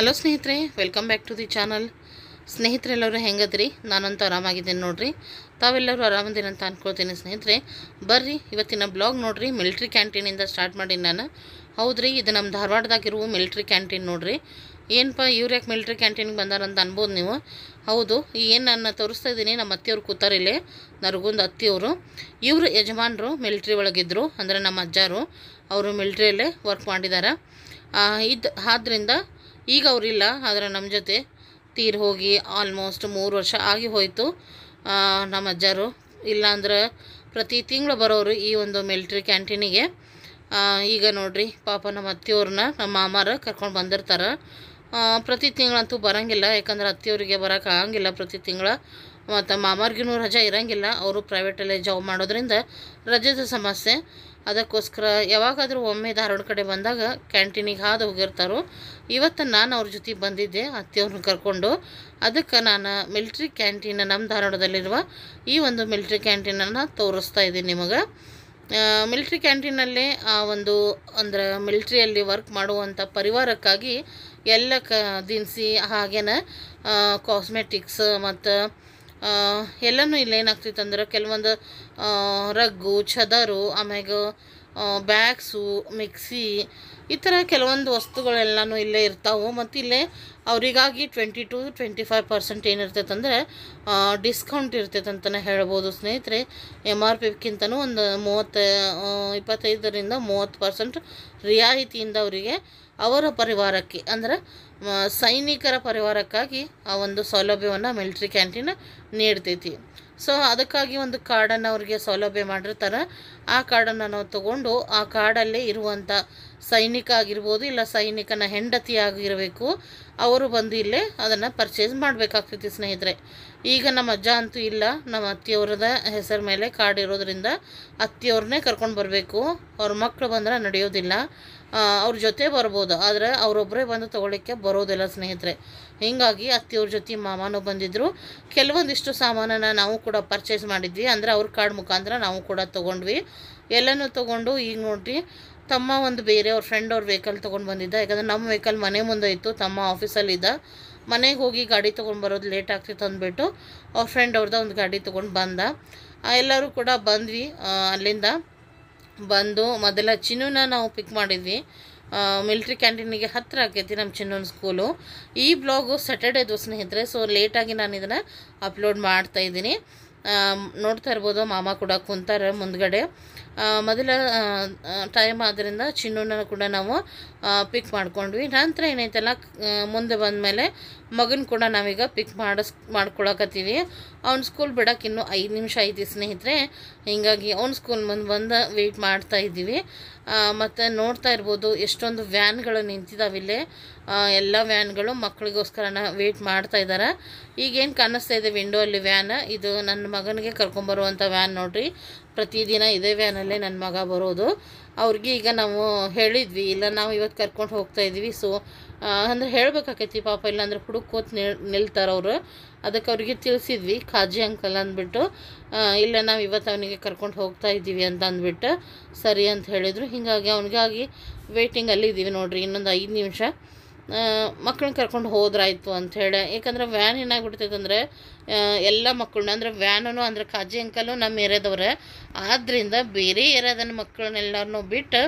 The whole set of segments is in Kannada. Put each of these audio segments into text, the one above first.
ಹಲೋ ಸ್ನೇಹಿತರೆ welcome back to the channel ಸ್ನೇಹಿತರೆಲ್ಲರೂ ಹೆಂಗದ್ರಿ? ನಾನಂತೂ ಆರಾಮಾಗಿದ್ದೀನಿ ನೋಡ್ರಿ. ತಾವೆಲ್ಲರೂ ಆರಾಮದಿರಿ ಅಂತ ಅಂದ್ಕೊಳ್ತೀನಿ ಸ್ನೇಹಿತರೆ. ಬರ್ರಿ, ಇವತ್ತಿನ ಬ್ಲಾಗ್ ನೋಡ್ರಿ. ಮಿಲ್ಟ್ರಿ ಕ್ಯಾಂಟೀನಿಂದ ಸ್ಟಾರ್ಟ್ ಮಾಡೀನಿ ನಾನು. ಹೌದ್ರಿ, ಇದು ನಮ್ಮ ಧಾರವಾಡದಾಗಿರುವ ಮಿಲ್ಟ್ರಿ ಕ್ಯಾಂಟೀನ್ ನೋಡ್ರಿ. ಏನಪ್ಪ ಇವ್ರು ಯಾಕೆ ಮಿಲ್ಟ್ರಿ ಕ್ಯಾಂಟೀನ್ಗೆ ಬಂದಾರಂತ ಅನ್ಬೋದು ನೀವು? ಹೌದು ಏನು ನಾನು ತೋರಿಸ್ತಾ ಇದ್ದೀನಿ ನಮ್ಮ ಅತ್ತೆಯವ್ರು ಕೂತಾರಿಲ್ಲೇ ನರಗುಂದ ಅತ್ತಿಯವರು. ಇವರು ಯಜಮಾನರು ಮಿಲ್ಟ್ರಿ ಒಳಗಿದ್ದರು ಅಂದರೆ ನಮ್ಮ ಅಜ್ಜಾರು. ಅವರು ಮಿಲ್ಟ್ರಿಯಲ್ಲೇ ವರ್ಕ್ ಮಾಡಿದ್ದಾರೆ ಇದು, ಆದ್ರಿಂದ ಈಗ ಅವರಿಲ್ಲ ಆದರೆ ನಮ್ಮ ಜೊತೆ ತೀರ್ ಹೋಗಿ ಆಲ್ಮೋಸ್ಟ್ ಮೂರು ವರ್ಷ ಆಗಿ ಹೋಯಿತು. ನಮ್ಮ ಅಜ್ಜರು. ಇಲ್ಲಾಂದ್ರೆ ಪ್ರತಿ ತಿಂಗಳು ಬರೋರು ಈ ಒಂದು ಮಿಲ್ಟ್ರಿ ಕ್ಯಾಂಟೀನಿಗೆ ಈಗ ನೋಡ್ರಿ, ಪಾಪ ನಮ್ಮ ಅತ್ತೆಯವ್ರನ್ನ ನಮ್ಮ ಮಾಮಾರ ಕರ್ಕೊಂಡು ಬಂದಿರ್ತಾರೆ. ಪ್ರತಿ ತಿಂಗಳಂತೂ ಬರೋಂಗಿಲ್ಲ, ಯಾಕಂದ್ರೆ ಅತ್ತೆಯವರಿಗೆ ಬರೋಕೆ ಆಗಂಗಿಲ್ಲ ಪ್ರತಿ ತಿಂಗಳ. ಮತ್ತು ಮಾಮಾರ್ಗಿನೂ ರಜೆ ಇರೋಂಗಿಲ್ಲ, ಅವರು ಪ್ರೈವೇಟಲ್ಲೇ ಜಾಬ್ ಮಾಡೋದ್ರಿಂದ ರಜದ ಸಮಸ್ಯೆ. ಅದಕ್ಕೋಸ್ಕರ ಯಾವಾಗಾದರೂ ಒಮ್ಮೆ ಧಾರವಾಡ ಕಡೆ ಬಂದಾಗ ಕ್ಯಾಂಟೀನಿಗೆ ಹಾದು ಹೋಗಿರ್ತಾರೋ, ಇವತ್ತು ನಾನು ಅವ್ರ ಜೊತೆ ಬಂದಿದ್ದೆ, ಅತ್ತೆಯವ್ರನ್ನ ಕರ್ಕೊಂಡು. ಅದಕ್ಕೆ ನಾನು ಮಿಲ್ಟ್ರಿ ಕ್ಯಾಂಟೀನ್, ನಮ್ಮ ಧಾರವಾಡದಲ್ಲಿರುವ ಈ ಒಂದು ಮಿಲ್ಟ್ರಿ ಕ್ಯಾಂಟೀನನ್ನು ತೋರಿಸ್ತಾ ಇದ್ದೀನಿ ನಿಮಗೆ. ಮಿಲ್ಟ್ರಿ ಕ್ಯಾಂಟೀನಲ್ಲಿ ಆ ಒಂದು, ಅಂದ್ರೆ ಮಿಲ್ಟ್ರಿಯಲ್ಲಿ ವರ್ಕ್ ಮಾಡುವಂಥ ಪರಿವಾರಕ್ಕಾಗಿ ಎಲ್ಲ ಕ, ದಿನಸಿ ಹಾಗೇನ ಕಾಸ್ಮೆಟಿಕ್ಸ್ ಮತ್ತು ಎಲ್ಲನೂ ಇಲ್ಲೇನಾಗ್ತಿತ್ತು ಅಂದ್ರೆ ಕೆಲವೊಂದು ರಗ್ಗು, ಚದರು, ಆಮ್ಯಾಗ ಬ್ಯಾಗ್ಸು, ಮಿಕ್ಸಿ, ಈ ಥರ ಕೆಲವೊಂದು ವಸ್ತುಗಳೆಲ್ಲನೂ ಇಲ್ಲೇ ಇರ್ತಾವೆ. ಮತ್ತು ಇಲ್ಲೇ ಅವರಿಗಾಗಿ twenty to twenty five percent ಏನಿರ್ತೈತೆ discount ಇರ್ತೈತೆ ಅಂತಲೇ ಹೇಳ್ಬೋದು ಸ್ನೇಹಿತರೆ. ಎಂ ಆರ್ ಪಿಗಿಂತನೂ ಒಂದು ಮೂವತ್ತು ಇಪ್ಪತ್ತೈದರಿಂದ ಮೂವತ್ತು ಪರ್ಸೆಂಟ್ ರಿಯಾಯಿತಿಯಿಂದ ಅವರಿಗೆ ಅವರ ಪರಿವಾರಕ್ಕೆ, ಅಂದ್ರೆ ಸೈನಿಕರ ಪರಿವಾರಕ್ಕಾಗಿ ಆ ಒಂದು ಸೌಲಭ್ಯವನ್ನು ಮಿಲ್ಟ್ರಿ ಕ್ಯಾಂಟೀನ್ ನೀಡ್ತೈತಿ. ಸೊ ಅದಕ್ಕಾಗಿ ಒಂದು ಕಾರ್ಡನ್ನು ಅವರಿಗೆ ಸೌಲಭ್ಯ ಮಾಡಿರ್ತಾರೆ. ಆ ಕಾರ್ಡನ್ನು ನಾವು ತಗೊಂಡು ಆ ಕಾರ್ಡಲ್ಲೇ ಇರುವಂಥ ಸೈನಿಕ ಆಗಿರ್ಬೋದು ಇಲ್ಲ ಸೈನಿಕನ ಹೆಂಡತಿ ಆಗಿರಬೇಕು, ಅವರು ಬಂದು ಇಲ್ಲೇ ಅದನ್ನು ಪರ್ಚೇಸ್ ಮಾಡಬೇಕಾಗ್ತೈತಿ ಸ್ನೇಹಿತರೆ. ಈಗ ನಮ್ಮ ಅಜ್ಜ ಅಂತೂ ಇಲ್ಲ. ನಮ್ಮ ಅತ್ತಿಯವ್ರದ ಹೆಸರು ಮೇಲೆ ಕಾರ್ಡ್ ಇರೋದ್ರಿಂದ ಅತ್ತಿಯವ್ರನ್ನೇ ಕರ್ಕೊಂಡು ಬರಬೇಕು. ಅವ್ರ ಮಕ್ಕಳು ಬಂದ್ರೆ ನಡೆಯೋದಿಲ್ಲ. ಅವ್ರ ಜೊತೆ ಬರ್ಬೋದು. ಆದರೆ ಅವರೊಬ್ಬರೇ ಬಂದು ತೊಗೊಳಕ್ಕೆ ಬರೋದಿಲ್ಲ ಸ್ನೇಹಿತರೆ. ಹೀಗಾಗಿ ಅತ್ತಿಯವ್ರ ಜೊತೆ ಮಾಮನೂ ಬಂದಿದ್ದರು ಕೆಲವೊಂದಿಷ್ಟು ಸಾಮಾನನ್ನು ನಾವು ಕೂಡ ಪರ್ಚೇಸ್ ಮಾಡಿದ್ವಿ. ಅಂದರೆ ಅವ್ರ ಕಾರ್ಡ್ ಮುಖಾಂತರ ನಾವು ಕೂಡ ತೊಗೊಂಡ್ವಿ. ಎಲ್ಲನೂ ತೊಗೊಂಡು ಈಗ ನೋಡ್ರಿ, ತಮ್ಮ ಒಂದು ಬೇರೆ ಅವ್ರ ಫ್ರೆಂಡ್ ಅವ್ರ ವೆಹಿಕಲ್ ತೊಗೊಂಡು ಬಂದಿದ್ದ. ಯಾಕಂದರೆ ನಮ್ಮ ವೆಹಿಕಲ್ ಮನೆ ಮುಂದೆ ಇತ್ತು. ತಮ್ಮ ಆಫೀಸಲ್ಲಿದ್ದ ಮನೆಗೆ ಹೋಗಿ ಗಾಡಿ ತೊಗೊಂಡು ಬರೋದು ಲೇಟ್ ಆಗ್ತಿತ್ತು ಅಂದ್ಬಿಟ್ಟು ಅವ್ರ ಫ್ರೆಂಡ್ ಅವ್ರದ್ದು ಒಂದು ಗಾಡಿ ತೊಗೊಂಡು ಬಂದ. ಎಲ್ಲರೂ ಕೂಡ ಬಂದ್ವಿ. ಅಲ್ಲಿಂದ ಬಂದು ಮೊದಲ ಚಿನ್ನೂನ ನಾವು ಪಿಕ್ ಮಾಡಿದ್ವಿ. ಮಿಲ್ಟ್ರಿ ಕ್ಯಾಂಟೀನಿಗೆ ಹತ್ತಿರ ಆಕೈತಿ ನಮ್ಮ ಚಿನ್ನೂನ್ ಸ್ಕೂಲು ಈ ಬ್ಲಾಗು ಸ್ಯಾಟರ್ಡೇದು ಸ್ನೇಹಿತರೆ ಸೊ ಲೇಟಾಗಿ ನಾನು ಇದನ್ನು ಅಪ್ಲೋಡ್ ಮಾಡ್ತಾ ಇದ್ದೀನಿ. ನೋಡ್ತಾ ಇರ್ಬೋದು, ಮಾಮ ಕೂಡ ಕುಂತಾರೆ ಮುಂದ್ಗಡೆ. ಮೊದಲ ಟೈಮ್ ಆದ್ದರಿಂದ ಚಿನ್ನೂನ ಕೂಡ ನಾವು ಪಿಕ್ ಮಾಡ್ಕೊಂಡ್ವಿ. ನಂತರ ಏನೈತಲ್ಲ ಮುಂದೆ ಬಂದಮೇಲೆ ಮಗನ ಕೂಡ ನಾವೀಗ ಪಿಕ್ ಮಾಡಿಸ್, ಮಾಡ್ಕೊಳಕತ್ತೀವಿ. ಅವ್ನ ಸ್ಕೂಲ್ ಬಿಡೋಕೆ ಇನ್ನೂ ಐದು ನಿಮಿಷ ಐತಿ ಸ್ನೇಹಿತರೆ. ಹೀಗಾಗಿ ಅವ್ನ ಸ್ಕೂಲ್ ಮುಂದೆ ಬಂದು ವೆಯ್ಟ್ ಮಾಡ್ತಾ ಇದ್ದೀವಿ. ಮತ್ತು ನೋಡ್ತಾ ಇರ್ಬೋದು, ಎಷ್ಟೊಂದು ವ್ಯಾನ್ಗಳು ನಿಂತಿದ್ದಾವಿಲ್ಲಿ ಎಲ್ಲ ವ್ಯಾನ್ಗಳು ಮಕ್ಕಳಿಗೋಸ್ಕರನ ವೇಟ್ ಮಾಡ್ತಾ ಇದ್ದಾರೆ ಈಗೇನು ಕಾಣಿಸ್ತಾ ಇದೆ ವಿಂಡೋ ಅಲ್ಲಿ ವ್ಯಾನ್? ಇದು ನನ್ನ ಮಗನಿಗೆ ಕರ್ಕೊಂಬರುವಂಥ ವ್ಯಾನ್ ನೋಡ್ರಿ. ಪ್ರತಿದಿನ ಇದೇ ವ್ಯಾನಲ್ಲೇ ನನ್ನ ಮಗ ಬರೋದು. ಅವ್ರಿಗೆ ಈಗ ನಾವು ಹೇಳಿದ್ವಿ, ಇಲ್ಲ ನಾವು ಇವತ್ತು ಕರ್ಕೊಂಡು ಹೋಗ್ತಾ ಇದ್ವಿ. ಸೊ ಅಂದರೆ ಹೇಳ್ಬೇಕಾಕೈತಿ ಪಾಪ, ಇಲ್ಲಾಂದ್ರೆ ಹುಡುಕೋತ್ ನಿಲ್, ನಿಲ್ತಾರೆ ಅವರು. ಅದಕ್ಕೆ ಅವ್ರಿಗೆ ತಿಳಿಸಿದ್ವಿ ಖಾಜಿ ಅಂಕಲ್ ಅಂದ್ಬಿಟ್ಟು ಇಲ್ಲ ನಾವು ಇವತ್ತು ಅವನಿಗೆ ಕರ್ಕೊಂಡು ಹೋಗ್ತಾ ಇದ್ದೀವಿ ಅಂತ ಅಂದ್ಬಿಟ್ಟು, ಸರಿ ಅಂತ ಹೇಳಿದರು. ಹೀಗಾಗಿ ಅವನಿಗಾಗಿ ವೇಟಿಂಗಲ್ಲಿ ಇದ್ದೀವಿ ನೋಡಿರಿ ಇನ್ನೊಂದು ಐದು ನಿಮಿಷ. ಮಕ್ಕಳನ್ನ ಕರ್ಕೊಂಡು ಹೋದ್ರಾಯ್ತು ಅಂಥೇಳಿ ಯಾಕಂದ್ರೆ ವ್ಯಾನ್ ಏನಾಗ್ಬಿಡ್ತೈತೆ ಅಂದರೆ ಎಲ್ಲ ಮಕ್ಕಳನ್ನ ಅಂದರೆ ವ್ಯಾನನು ಅಂದರೆ ಕಾಜಿ ಅಂಕಲು ನಮ್ಮ ಏರಿಯಾದವ್ರೆ ಆದ್ದರಿಂದ ಬೇರೆ ಏರಿಯಾದ ಮಕ್ಕಳನ್ನೆಲ್ಲರನ್ನೂ ಬಿಟ್ಟು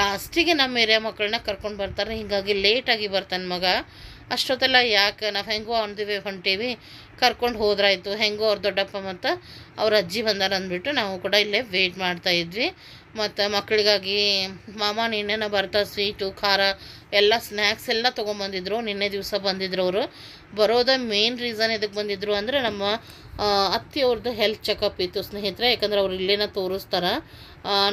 ಲಾಸ್ಟಿಗೆ ನಮ್ಮ ಏರಿಯಾ ಮಕ್ಕಳನ್ನ ಕರ್ಕೊಂಡು ಬರ್ತಾರೆ. ಹೀಗಾಗಿ ಲೇಟಾಗಿ ಬರ್ತಾನೆ ಮಗ. ಅಷ್ಟೊತ್ತೆಲ್ಲ ಯಾಕೆ, ನಾವು ಹೆಂಗೋ ಅಂದಿವೆ ಹೊಂಟೀವಿ, ಕರ್ಕೊಂಡು ಹೋದ್ರಾಯ್ತು. ಹೆಂಗೋ ಅವ್ರ ದೊಡ್ಡಪ್ಪ ಮತ್ತು ಅವ್ರ ಅಜ್ಜಿ ಬಂದಾರ ಅಂದ್ಬಿಟ್ಟು ನಾವು ಕೂಡ ಇಲ್ಲೇ ವೆಯ್ಟ್ ಮಾಡ್ತಾ ಇದ್ವಿ. ಮತ್ತು ಮಕ್ಕಳಿಗಾಗಿ ಮಾಮ ನಿನ್ನೆನ ಬರ್ತಾ ಸ್ವೀಟು, ಖಾರ, ಎಲ್ಲ ಸ್ನ್ಯಾಕ್ಸ್ ಎಲ್ಲ ತೊಗೊಂಬಂದಿದ್ರು. ನಿನ್ನೆ ದಿವಸ ಬಂದಿದ್ರು ಅವರು. ಬರೋದ ಮೇನ್ ರೀಸನ್ ಇದಕ್ಕೆ ಬಂದಿದ್ರು ಅಂದರೆ ನಮ್ಮ ಅತ್ತೆಯವ್ರದ್ದು ಹೆಲ್ತ್ ಚೆಕಪ್ ಇತ್ತು ಸ್ನೇಹಿತರೆ. ಯಾಕಂದ್ರೆ ಅವ್ರು ಇಲ್ಲೇನ ತೋರಿಸ್ತಾರೆ.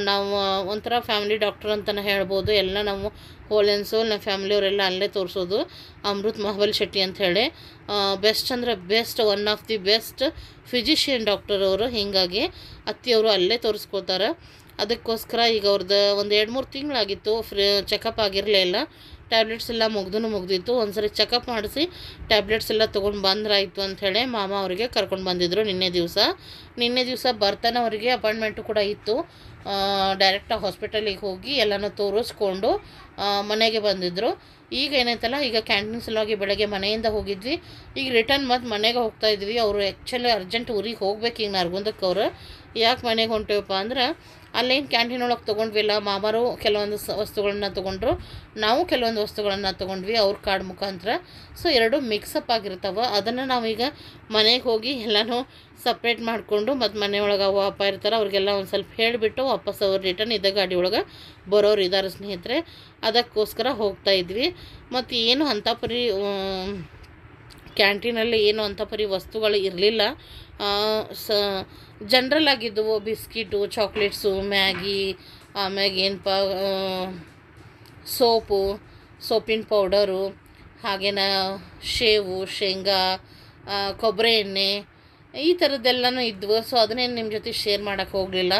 ನಾವು ಒಂಥರ ಫ್ಯಾಮಿಲಿ ಡಾಕ್ಟರ್ ಅಂತಲೇ ಹೇಳ್ಬೋದು. ಎಲ್ಲ ನಾವು ಹೋಲ್ ಆ್ಯಂಡ್ ನಮ್ಮ ಫ್ಯಾಮಿಲಿಯವರೆಲ್ಲ ಅಲ್ಲೇ ತೋರಿಸೋದು. ಅಮೃತ್ ಮಹಬಲ್ ಶೆಟ್ಟಿ ಅಂತ ಹೇಳಿ. ಬೆಸ್ಟ್ ಅಂದರೆ best one of the best physician doctor ಅವರು. ಹೀಗಾಗಿ ಅತ್ತಿಯವರು ಅಲ್ಲೇ ತೋರಿಸ್ಕೊತಾರೆ ಅದಕ್ಕೋಸ್ಕರ ಈಗ ಅವ್ರದ್ದು ಒಂದು ಎರಡು ಮೂರು ತಿಂಗಳಾಗಿತ್ತು, ಫ್ರೀ ಚೆಕಪ್ ಆಗಿರಲಿಲ್ಲ ಟ್ಯಾಬ್ಲೆಟ್ಸ್ ಎಲ್ಲ ಮುಗ್ದು ಮುಗ್ದಿತ್ತು. ಒಂದ್ಸರಿ ಚೆಕಪ್ ಮಾಡಿಸಿ ಟ್ಯಾಬ್ಲೆಟ್ಸ್ ಎಲ್ಲ ತೊಗೊಂಡು ಬಂದ್ರಾಯಿತು ಅಂಥೇಳಿ ಮಾಮ ಅವರಿಗೆ ಕರ್ಕೊಂಡು ಬಂದಿದ್ದರು ನಿನ್ನೆ ದಿವಸ. ನಿನ್ನೆ ದಿವಸ ಬರ್ತಾನೆ ಅವರಿಗೆ ಅಪಾಯಿಂಟ್ಮೆಂಟು ಕೂಡ ಇತ್ತು. ಡೈರೆಕ್ಟಾಗಿ ಹಾಸ್ಪಿಟಲಿಗೆ ಹೋಗಿ ಎಲ್ಲನೂ ತೋರಿಸ್ಕೊಂಡು ಮನೆಗೆ ಬಂದಿದ್ದರು ಈಗ ಏನೈತಲ್ಲ ಈಗ ಕ್ಯಾಂಟೀನ್ ಸಲುವಾಗಿ ಬೆಳಗ್ಗೆ ಮನೆಯಿಂದ ಹೋಗಿದ್ವಿ. ಈಗ ರಿಟರ್ನ್ ಮತ್ತು ಮನೆಗೆ ಹೋಗ್ತಾ ಇದ್ವಿ. ಅವರು ಆ್ಯಕ್ಚುಲಿ ಅರ್ಜೆಂಟ್ ಊರಿಗೆ ಹೋಗ್ಬೇಕು ಈಗ ನರ್ಗುಂದಕ್ಕೆ ಅವರು. ಯಾಕೆ ಮನೆಗೆ ಹೊಂಟೇವಪ್ಪ ಅಂದ್ರೆ, ಅಲ್ಲೇನು ಕ್ಯಾಂಟೀನ್ ಒಳಗೆ ತೊಗೊಂಡ್ವಿಲ್ಲ, ಮಾಮಾರು ಕೆಲವೊಂದು ವಸ್ತುಗಳನ್ನ ತೊಗೊಂಡ್ರು. ನಾವು ಕೆಲವೊಂದು ವಸ್ತುಗಳನ್ನು ತೊಗೊಂಡ್ವಿ, ಅವ್ರ ಕಾರ್ಡ್ ಮುಖಾಂತರ. ಸೊ ಎರಡು ಮಿಕ್ಸಪ್ ಆಗಿರ್ತಾವೆ. ಅದನ್ನು ನಾವೀಗ ಮನೆಗೆ ಹೋಗಿ ಎಲ್ಲನೂ ಸಪ್ರೇಟ್ ಮಾಡಿಕೊಂಡು ಮತ್ತು ಮನೆಯೊಳಗೆ ಅವ ಅಪ್ಪ ಇರ್ತಾರೆ, ಅವ್ರಿಗೆಲ್ಲ ಒಂದು ಸ್ವಲ್ಪ ಹೇಳಿಬಿಟ್ಟು ವಾಪಸ್ ಅವ್ರು ರಿಟರ್ನ್ ಇದ್ದ ಗಾಡಿ ಒಳಗೆ ಬರೋರು ಇದ್ದಾರೆ ಸ್ನೇಹಿತರೆ, ಅದಕ್ಕೋಸ್ಕರ ಹೋಗ್ತಾ ಇದ್ವಿ. ಮತ್ತು ಏನು ಅಂಥ ಪರಿ ಕ್ಯಾಂಟೀನಲ್ಲಿ ಏನು ಅಂಥ ಪರಿ ವಸ್ತುಗಳು ಇರಲಿಲ್ಲ. ಸ, ಜನ್ರಲ್ ಆಗಿದ್ದವು ಬಿಸ್ಕಿಟು, ಚಾಕ್ಲೇಟ್ಸು, ಮ್ಯಾಗಿ, ಆಮ್ಯಾಗ ಏನಪ್ಪ ಸೋಪು, ಸೋಪಿನ ಪೌಡರು, ಹಾಗೇನ ಶೇವು, ಶೇಂಗಾ ಕೊಬ್ಬರಿ ಎಣ್ಣೆ ಈ ಥರದ್ದೆಲ್ಲನೂ ಇದ್ವು. ಸೊ ಅದನ್ನೇನು ನಿಮ್ಮ ಜೊತೆ ಶೇರ್ ಮಾಡೋಕ್ಕೆ ಹೋಗಲಿಲ್ಲ.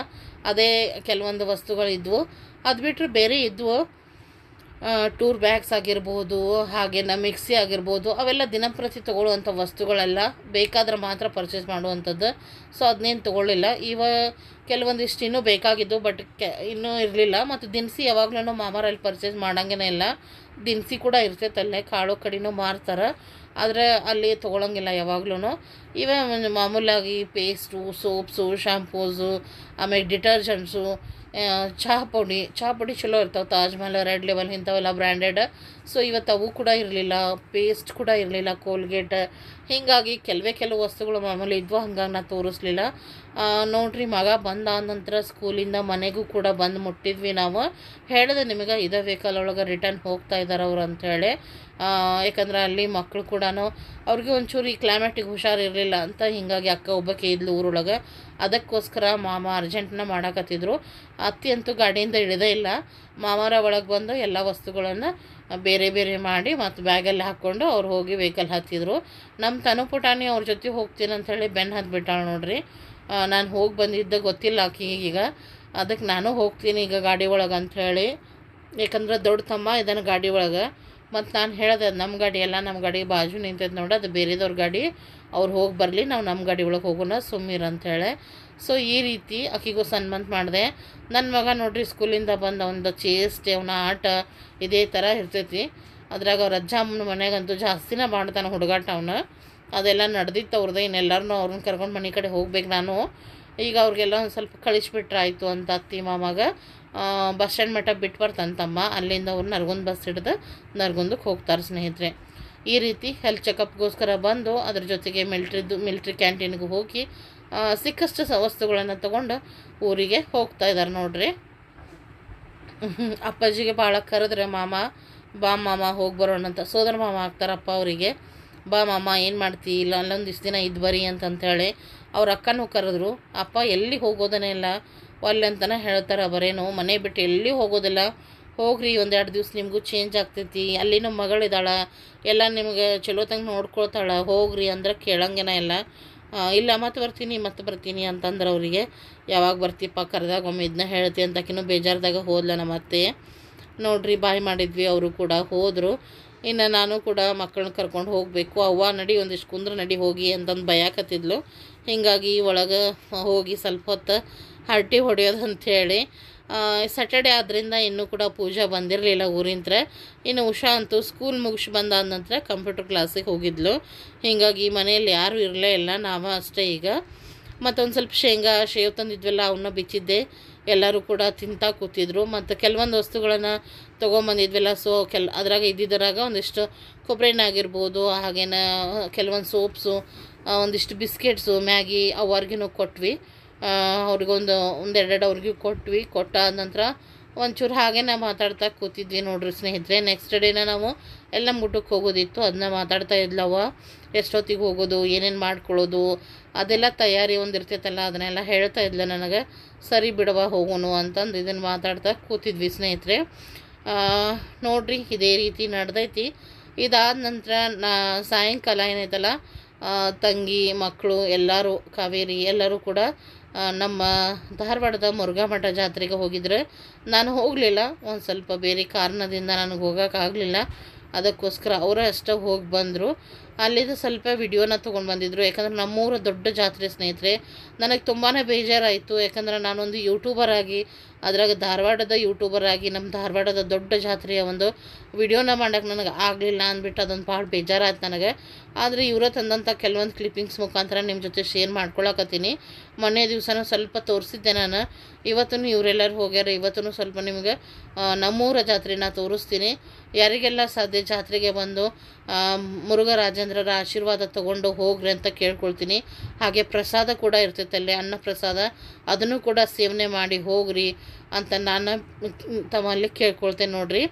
ಅದೇ ಕೆಲವೊಂದು ವಸ್ತುಗಳಿದ್ವು ಅದು ಬಿಟ್ಟರೆ ಬೇರೆ ಇದ್ವು. ಟೂರ್ ಬ್ಯಾಗ್ಸ್ ಆಗಿರ್ಬೋದು, ಹಾಗೇನ ಮಿಕ್ಸಿ ಆಗಿರ್ಬೋದು, ಅವೆಲ್ಲ ದಿನಪ್ರತಿ ತೊಗೊಳ್ಳುವಂಥ ವಸ್ತುಗಳೆಲ್ಲ ಬೇಕಾದ್ರೆ ಮಾತ್ರ ಪರ್ಚೇಸ್ ಮಾಡುವಂಥದ್ದು. ಸೊ ಅದನ್ನೇನು ತೊಗೊಳ್ಳಿಲ್ಲ. ಇವ ಕೆಲವೊಂದಿಷ್ಟು ಇನ್ನೂ ಬೇಕಾಗಿದ್ದು ಬಟ್ ಕೆ, ಇನ್ನೂ ಇರಲಿಲ್ಲ. ಮತ್ತು ದಿನಸಿ ಯಾವಾಗಲೂ ಮಾಮಾರಲ್ಲಿ ಪರ್ಚೇಸ್ ಮಾಡೋಂಗೇನೆ ಇಲ್ಲ. ದಿನಸಿ ಕೂಡ ಇರ್ತೈತೆ, ಅಲ್ಲೇ ಕಾಳು ಕಡಿನೂ ಮಾರ್ತಾರೆ. ಆದರೆ ಅಲ್ಲಿ ತೊಗೊಳಂಗಿಲ್ಲ ಯಾವಾಗ್ಲೂ ಇವೇ ಮಾಮೂಲಾಗಿ ಪೇಸ್ಟು ಸೋಪ್ಸು ಶ್ಯಾಂಪೂಸು ಆಮೇಲೆ ಡಿಟರ್ಜೆಂಟ್ಸು ಚಹಾ ಪುಡಿ. ಚಹಾ ಪುಡಿ ಚಲೋ ಇರ್ತಾವೆ, ತಾಜ್ ಮಹಲ್, ರೆಡ್ ಲೆವೆಲ್ ಇಂಥವೆಲ್ಲ ಬ್ರ್ಯಾಂಡೆಡ್ ಸೊ ಇವತ್ತು ಅವು ಕೂಡ ಇರಲಿಲ್ಲ ಪೇಸ್ಟ್ ಕೂಡ ಇರಲಿಲ್ಲ ಕೋಲ್ಗೇಟ್ ಹೀಗಾಗಿ ಕೆಲವೇ ಕೆಲವು ವಸ್ತುಗಳು ಮಾಮೂಲಿ ಇದ್ವು, ಹಂಗಾಗಿ ನಾ ತೋರಿಸ್ಲಿಲ್ಲ. ನೋಡ್ರಿ, ಮಗ ಬಂದ ನಂತರ ಸ್ಕೂಲಿಂದ ಮನೆಗೂ ಕೂಡ ಬಂದು ಮುಟ್ಟಿದ್ವಿ ನಾವು. ಹೇಳಿದೆ ನಿಮಗೆ, ಇದೇ ವೆಹಿಕಲ್ ಒಳಗೆ ರಿಟರ್ನ್ ಹೋಗ್ತಾ ಇದ್ದಾರೆ ಅವ್ರು ಅಂಥೇಳಿ ಯಾಕಂದ್ರೆ ಅಲ್ಲಿ ಮಕ್ಕಳು ಕೂಡ ಅವ್ರಿಗೆ ಒಂಚೂರು ಈ ಕ್ಲೈಮೇಟಿಗೆ ಹುಷಾರಿರಲಿಲ್ಲ ಅಂತ ಹೀಗಾಗಿ ಅಕ್ಕ ಒಬ್ಬಕ್ಕೆ ಇದ್ಲು ಊರೊಳಗೆ. ಅದಕ್ಕೋಸ್ಕರ ಮಾಮ ಅರ್ಜೆಂಟ್ನ ಮಾಡಾಕತ್ತಿದ್ರು. ಅತ್ತಿ ಅಂತೂ ಗಾಡಿಯಿಂದ ಇಳಿದೇ ಇಲ್ಲ. ಮಾಮರ ಒಳಗೆ ಬಂದು ಎಲ್ಲ ವಸ್ತುಗಳನ್ನು ಬೇರೆ ಬೇರೆ ಮಾಡಿ ಮತ್ತು ಬ್ಯಾಗಲ್ಲಿ ಹಾಕ್ಕೊಂಡು ಅವ್ರು ಹೋಗಿ ವೆಹಿಕಲ್ ಹತ್ತಿದ್ರು. ನಮ್ಮ ತನು ಪುಟಾಣಿ ಅವ್ರ ಜೊತೆ ಹೋಗ್ತೀನಿ ಅಂಥೇಳಿ ಬೆನ್ನು ಹತ್ಬಿಟ್ಟಾಳೆ ನೋಡ್ರಿ. ನಾನು ಹೋಗಿ ಬಂದಿದ್ದ ಗೊತ್ತಿಲ್ಲ ಆಕಿಗೆ ಈಗ. ಅದಕ್ಕೆ ನಾನು ಹೋಗ್ತೀನಿ ಈಗ ಗಾಡಿ ಒಳಗೆ ಅಂಥೇಳಿ ಯಾಕಂದ್ರೆ ದೊಡ್ಡ ತಮ್ಮ ಇದನ್ನು ಗಾಡಿ ಒಳಗೆ. ಮತ್ತು ನಾನು ಹೇಳಿದೆ ನಮ್ಮ ಗಾಡಿ ಎಲ್ಲ ನಮ್ಮ ಗಾಡಿ ಬಾಜು ನಿಂತೈತೆ ನೋಡಿ, ಅದು ಬೇರೆದವ್ರ ಗಾಡಿ. ಅವ್ರು ಹೋಗಿ ಬರಲಿ, ನಾವು ನಮ್ಮ ಗಾಡಿ ಒಳಗೆ ಹೋಗೋಣ ಸುಮ್ಮೀರ್ ಸೊ ಈ ರೀತಿ ಆಕಿಗೂ ಸನ್ಮಾನ ಮಾಡಿದೆ. ನನ್ನ ಮಗ ನೋಡ್ರಿ ಸ್ಕೂಲಿಂದ ಬಂದ ಒಂದು ಚೇಷ್ಟೆ ಅವನ ಆಟ ಇದೇ ಥರ ಇರ್ತೈತಿ. ಅದ್ರಾಗ ಅವ್ರ ಅಜ್ಜ ಅಮ್ಮನ ಮನೆಗಂತೂ ಜಾಸ್ತಿನ ಮಾಡ್ತಾನೆ ಹುಡುಗಾಟ ಅವನು. ಅದೆಲ್ಲ ನಡೆದಿತ್ತು ಅವ್ರದ್ದು ಇನ್ನೆಲ್ಲರನ್ನೂ ಅವ್ರನ್ನ ಕರ್ಕೊಂಡು ಮನೆ ಕಡೆ ಹೋಗ್ಬೇಕು ನಾನು. ಈಗ ಅವ್ರಿಗೆಲ್ಲ ಒಂದು ಸ್ವಲ್ಪ ಕಳಿಸ್ಬಿಟ್ರೆ ಆಯಿತು ಅಂತ ಅತ್ತಿ ಮಾಮಾಗ. ಬಸ್ ಸ್ಟ್ಯಾಂಡ್ ಮಟ್ಟ ಬಿಟ್ಟು ಬರ್ತಾನೆ ತಮ್ಮ ಅಲ್ಲಿಂದ ಅವ್ರು ನರ್ಗೊಂದು ಬಸ್ ಹಿಡ್ದು ನರ್ಗುಂದಕ್ಕೆ ಹೋಗ್ತಾರೆ ಸ್ನೇಹಿತರೆ. ಈ ರೀತಿ ಹೆಲ್ತ್ ಚೆಕಪ್ಗೋಸ್ಕರ ಬಂದು ಅದ್ರ ಜೊತೆಗೆ ಮಿಲ್ಟ್ರಿದ್ದು ಮಿಲ್ಟ್ರಿ ಕ್ಯಾಂಟೀನ್ಗೆ ಹೋಗಿ ಸಿಕ್ಕಷ್ಟು ವಸ್ತುಗಳನ್ನು ತಗೊಂಡು ಊರಿಗೆ ಹೋಗ್ತಾ ಇದ್ದಾರೆ ನೋಡ್ರಿ. ಅಪ್ಪಾಜಿಗೆ ಭಾಳ ಕರೆದ್ರೆ ಮಾಮ, ಬಾ ಮಾಮ, ಹೋಗಿ ಬರೋಣ ಅಂತ. ಸೋದರ ಮಾಮ ಆಗ್ತಾರಪ್ಪ ಅವರಿಗೆ. ಬಾ ಮಾಮ, ಏನು ಮಾಡ್ತಿ? ಇಲ್ಲ, ಅಲ್ಲೊಂದು ಇಷ್ಟು ದಿನ ಇದ್ದು ಬರೀ ಅಂತಂತೇಳಿ ಅವ್ರ ಅಕ್ಕನೂ ಕರೆದ್ರು, ಅಪ್ಪ, ಎಲ್ಲಿ ಹೋಗೋದನೇ ಇಲ್ಲ? ಒಲ್ಲೆ ಅಂತಲೇ ಹೇಳ್ತಾರೆ ಬರೇನು? ಮನೆ ಬಿಟ್ಟು ಎಲ್ಲಿ ಹೋಗೋದಿಲ್ಲ? ಹೋಗ್ರಿ ಒಂದೆರಡು ದಿವ್ಸ ನಿಮಗೂ ಚೇಂಜ್ ಆಗ್ತೈತಿ. ಅಲ್ಲಿ ನಮ್ಮ ಮಗಳಿದ್ದಾಳೆ ಎಲ್ಲ ನಿಮಗೆ ಚಲೋ ತಂಗ ನೋಡ್ಕೊಳ್ತಾಳೆ. ಹೋಗ್ರಿ ಅಂದ್ರೆ ಕೇಳಂಗೇನ ಇಲ್ಲ. ಇಲ್ಲ, ಮತ್ತೆ ಬರ್ತೀನಿ ಮತ್ತೆ ಬರ್ತೀನಿ ಅಂತಂದ್ರೆ ಅವರಿಗೆ. ಯಾವಾಗ ಬರ್ತೀಪ್ಪ, ಕರೆದಾಗ ಒಮ್ಮೆ ಇದನ್ನ ಹೇಳ್ತಿ ಅಂತ ಆಕಿನೂ ಬೇಜಾರ್ದಾಗ ಹೋದ್ಲ ನಮ್ಮ ಅತ್ತೆ ನೋಡ್ರಿ, ಬಾಯ್ ಮಾಡಿದ್ವಿ, ಅವರು ಕೂಡ ಹೋದರು. ಇನ್ನು ನಾನು ಕೂಡ ಮಕ್ಕಳನ್ನ ಕರ್ಕೊಂಡು ಹೋಗಬೇಕು. ಅವ್ವ ನಡಿ, ಒಂದಿಷ್ಟು ಕುಂದ್ರೆ ನಡಿ, ಹೋಗಿ ಅಂತಂದು ಬಯಾಕತ್ತಿದ್ಲು. ಹೀಗಾಗಿ ಒಳಗೆ ಹೋಗಿ ಸ್ವಲ್ಪ ಹೊತ್ತು ಹರಟಿ ಹೊಡೆಯೋದು ಅಂಥೇಳಿ ಸ್ಯಾಟರ್ಡೆ ಆದ್ದರಿಂದ ಇನ್ನೂ ಕೂಡ ಪೂಜಾ ಬಂದಿರಲಿಲ್ಲ ಊರಿಂತ್ರ. ಇನ್ನು ಉಷಾ ಅಂತೂ ಸ್ಕೂಲ್ ಮುಗಿಸಿ ಬಂದಾದ ನಂತರ ಕಂಪ್ಯೂಟರ್ ಕ್ಲಾಸಿಗೆ ಹೋಗಿದ್ಲು. ಹೀಗಾಗಿ ಮನೆಯಲ್ಲಿ ಯಾರೂ ಇರಲೇ ಇಲ್ಲ, ನಾವು ಅಷ್ಟೇ ಈಗ. ಮತ್ತೊಂದು ಸ್ವಲ್ಪ ಶೇಂಗಾ ಶೇವ್ ತಂದಿದ್ವಲ್ಲ ಅವನ್ನ ಬಿಚ್ಚಿದ್ದೆ. ಎಲ್ಲರೂ ಕೂಡ ತಿಂತಾ ಕೂತಿದ್ರು. ಮತ್ತು ಕೆಲವೊಂದು ವಸ್ತುಗಳನ್ನು ತೊಗೊಂಬಂದಿದ್ವಲ್ಲ ಸೊ ಕೆಲ್, ಅದ್ರಾಗ ಇದ್ದಿದ್ದರಾಗ ಒಂದಿಷ್ಟು ಕೊಬ್ಬರಿ ಎಣ್ಣೆ ಆಗಿರ್ಬೋದು, ಹಾಗೇನ ಕೆಲವೊಂದು ಸೋಪ್ಸು ಒಂದಿಷ್ಟು ಬಿಸ್ಕೆಟ್ಸು, ಮ್ಯಾಗಿ ಅವ್ರಿಗೂ ಕೊಟ್ವಿ. ಅವ್ರಿಗೊಂದು ಒಂದೆರಡೆರಡು ಅವ್ರಿಗೂ ಕೊಟ್ವಿ. ಕೊಟ್ಟಾದ ನಂತರ ಒಂಚೂರು ಹಾಗೇನ ಮಾತಾಡ್ತಾ ಕೂತಿದ್ವಿ ನೋಡ್ರಿ ಸ್ನೇಹಿತರೆ. ನೆಕ್ಸ್ಟ್ ಡೇನ ನಾವು ಎಲ್ಲ ಮುಟ್ಟಕ್ಕೆ ಹೋಗೋದಿತ್ತು. ಅದನ್ನ ಮಾತಾಡ್ತಾ ಇದ್ಲವ. ಎಷ್ಟೊತ್ತಿಗೆ ಹೋಗೋದು, ಏನೇನು ಮಾಡ್ಕೊಳ್ಳೋದು, ಅದೆಲ್ಲ ತಯಾರಿ ಒಂದು ಇರ್ತೈತಲ್ಲ, ಅದನ್ನೆಲ್ಲ ಹೇಳ್ತಾ ಇದ್ಲ ನನಗೆ. ಸರಿ ಬಿಡವ ಹೋಗೋನು ಅಂತಂದು ಇದನ್ನು ಮಾತಾಡ್ತಾ ಕೂತಿದ್ವಿ ಸ್ನೇಹಿತರೆ. ನೋಡ್ರಿ, ಇದೇ ರೀತಿ ನಡೆದೈತಿ. ಇದಾದ ನಂತರ ನಾ ಸಾಯಂಕಾಲ ಏನೈತಲ್ಲ ತಂಗಿ ಮಕ್ಕಳು ಎಲ್ಲರೂ, ಕಾವೇರಿ ಎಲ್ಲರೂ ಕೂಡ ನಮ್ಮ ಧಾರವಾಡದ ಮುರುಘಾ ಮಠ ಜಾತ್ರೆಗೆ ಹೋಗಿದ್ರೆ ನಾನು ಹೋಗಲಿಲ್ಲ. ಒಂದು ಸ್ವಲ್ಪ ಬೇರೆ ಕಾರಣದಿಂದ ನನಗೆ ಹೋಗೋಕ್ಕಾಗಲಿಲ್ಲ ಅದಕ್ಕೋಸ್ಕರ ಅವರು ಅಷ್ಟೇ ಹೋಗಿ ಬಂದರು. ಅಲ್ಲಿದ್ದು ಸ್ವಲ್ಪ ವಿಡಿಯೋನ ತೊಗೊಂಡು ಬಂದಿದ್ದರು ಯಾಕಂದರೆ ನಮ್ಮೂರ ದೊಡ್ಡ ಜಾತ್ರೆ ಸ್ನೇಹಿತರೆ, ನನಗೆ ತುಂಬಾ ಬೇಜಾರಾಯಿತು. ಯಾಕಂದರೆ ನಾನೊಂದು ಯೂಟ್ಯೂಬರ್ ಆಗಿ ಅದ್ರಾಗ ಧಾರವಾಡದ ಯೂಟ್ಯೂಬರ್ ಆಗಿ ನಮ್ಮ ಧಾರವಾಡದ ದೊಡ್ಡ ಜಾತ್ರೆಯ ಒಂದು ವಿಡಿಯೋನ ಮಾಡೋಕೆ ನನಗೆ ಆಗಲಿಲ್ಲ ಅಂದ್ಬಿಟ್ಟು ಅದೊಂದು ಭಾಳ ಬೇಜಾರಾಯ್ತು ನನಗೆ. ಆದರೆ ಇವರ ತಂದಂಥ ಕೆಲವೊಂದು ಕ್ಲಿಪ್ಪಿಂಗ್ಸ್ ಮುಖಾಂತರ ನಿಮ್ಮ ಜೊತೆ ಶೇರ್ ಮಾಡ್ಕೊಳಕತ್ತೀನಿ. ಮೊನ್ನೆ ದಿವಸನೂ ಸ್ವಲ್ಪ ತೋರಿಸಿದ್ದೆ ನಾನು. ಇವತ್ತೂ ಇವರೆಲ್ಲರೂ ಹೋಗ್ಯಾರ. ಇವತ್ತೂ ಸ್ವಲ್ಪ ನಿಮಗೆ ನಮ್ಮೂರ ಜಾತ್ರೆನ ತೋರಿಸ್ತೀನಿ. ಯಾರಿಗೆಲ್ಲ ಸಾಧ್ಯ ಜಾತ್ರೆಗೆ ಬಂದು ಮುರುಘರಾಜೇಂದ್ರರ ಆಶೀರ್ವಾದ ತಗೊಂಡು ಹೋಗ್ರಿ ಅಂತ ಕೇಳ್ಕೊಳ್ತೀನಿ. ಹಾಗೆ ಪ್ರಸಾದ ಕೂಡ ಇರ್ತೈತೆ ಅಲ್ಲಿ ಅನ್ನ ಪ್ರಸಾದ ಅದನ್ನು ಕೂಡ ಸೇವನೆ ಮಾಡಿ ಹೋಗ್ರಿ. ಅಂತ ನಾನು ತಮ್ಮಲ್ಲಿ ಕೇಳ್ಕೊಳ್ತೇನೆ ನೋಡ್ರಿ.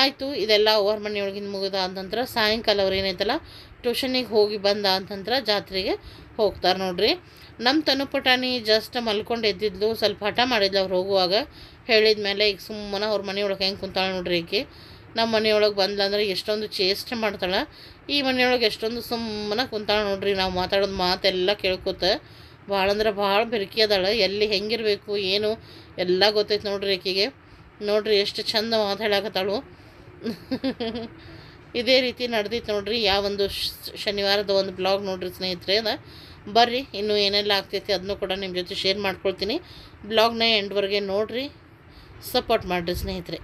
ಆಯಿತು, ಇದೆಲ್ಲ ಅವ್ರ ಮನೆಯೊಳಗಿಂದ ಮುಗಿದ ನಂತರ ಸಾಯಂಕಾಲ ಅವ್ರು ಏನೈತಲ್ಲ ಟ್ಯೂಷನಿಗೆ ಹೋಗಿ ಬಂದ ಅಂತಂದ್ರೆ ಜಾತ್ರೆಗೆ ಹೋಗ್ತಾರೆ ನೋಡ್ರಿ. ನಮ್ಮ ತನುಪುಟಾಣಿ ಜಸ್ಟ್ ಮಲ್ಕೊಂಡು ಎದ್ದಿದ್ಲು, ಸ್ವಲ್ಪ ಹಠ ಮಾಡಿದ್ಲು ಅವ್ರು ಹೋಗುವಾಗ. ಹೇಳಿದ ಮೇಲೆ ಈಗ ಸುಮ್ಮನೆ ಅವ್ರ ಮನೆಯೊಳಗೆ ಹೆಂಗೆ ಕುಂತಾಳೆ ನೋಡ್ರಿ ಈಕೆ. ನಮ್ಮ ಮನೆಯೊಳಗೆ ಬಂದ್ಲಂದ್ರೆ ಎಷ್ಟೊಂದು ಚೇಷ್ಟೆ ಮಾಡ್ತಾಳೆ. ಈ ಮನೆಯೊಳಗೆ ಎಷ್ಟೊಂದು ಸುಮ್ಮನೆ ಕುಂತಾಳೆ ನೋಡ್ರಿ, ನಾವು ಮಾತಾಡೋದು ಮಾತೆಲ್ಲ ಕೇಳ್ಕೊತ. ಭಾಳ ಅಂದ್ರೆ ಭಾಳ ಬೆರಕಿ ಅದಾಳೆ. ಎಲ್ಲಿ ಹೆಂಗಿರಬೇಕು, ಏನು, ಎಲ್ಲ ಗೊತ್ತೈತೆ ನೋಡ್ರಿ ಆಕೆಗೆ. ನೋಡ್ರಿ ಎಷ್ಟು ಚಂದ ಮಾತಾಡಕತ್ತಾಳು ಇದೇ ರೀತಿ ನಡೆದಿತ್ತು ನೋಡ್ರಿ. ಯಾವೊಂದು ಶನಿವಾರದ ಒಂದು ಬ್ಲಾಗ್ ನೋಡ್ರಿ ಸ್ನೇಹಿತರೆ ಅದ. ಬರ್ರಿ, ಇನ್ನೂ ಏನೆಲ್ಲ ಆಗ್ತೈತಿ ಅದನ್ನು ಕೂಡ ನಿಮ್ಮ ಜೊತೆ ಶೇರ್ ಮಾಡ್ಕೊಳ್ತೀನಿ. ಬ್ಲಾಗ್ನ ಎಂಡ್ವರೆಗೆ ನೋಡ್ರಿ. ಸಪೋರ್ಟ್ ಮಾಡಿರಿ ಸ್ನೇಹಿತರೆ.